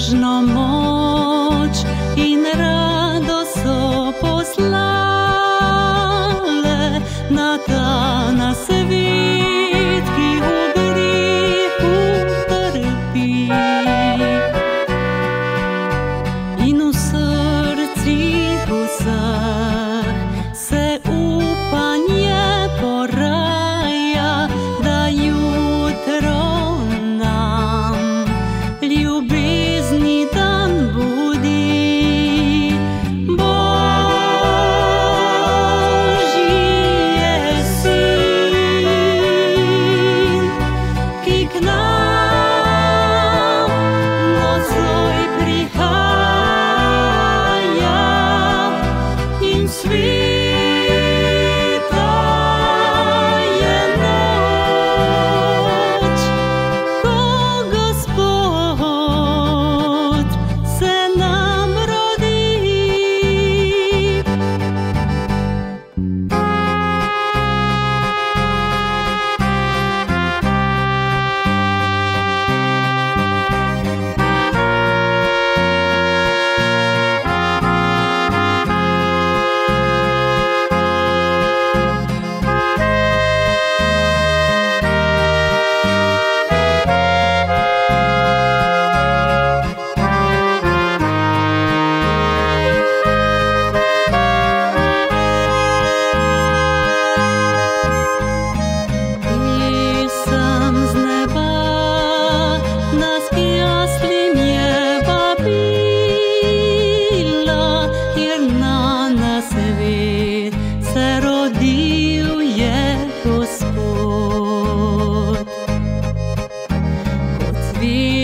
нежна моч и не. Sweet. be